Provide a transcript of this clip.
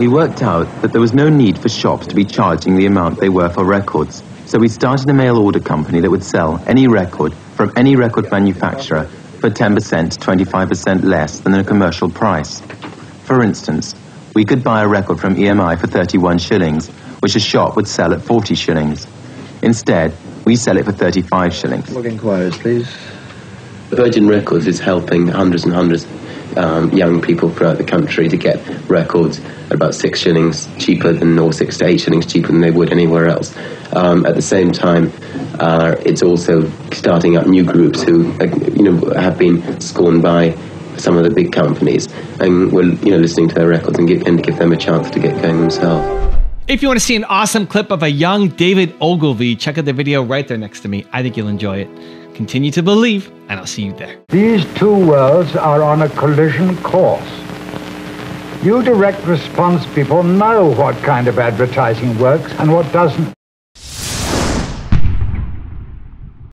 We worked out that there was no need for shops to be charging the amount they were for records. So we started a mail order company that would sell any record from any record manufacturer for 10% to 25% less than a commercial price. For instance, we could buy a record from EMI for 31 shillings, which a shop would sell at 40 shillings. Instead, we sell it for 35 shillings. Log inquiries, please. Virgin Records is helping hundreds and hundreds um, young people throughout the country to get records at about six shillings cheaper than, or six to eight shillings cheaper than they would anywhere else. Um, at the same time, uh, it's also starting up new groups who, uh, you know, have been scorned by some of the big companies, and we're, you know, listening to their records and, give, and give them a chance to get going themselves. If you want to see an awesome clip of a young David Ogilvy, check out the video right there next to me. I think you'll enjoy it. Continue to believe, and I'll see you there. These two worlds are on a collision course. You direct response people know what kind of advertising works and what doesn't.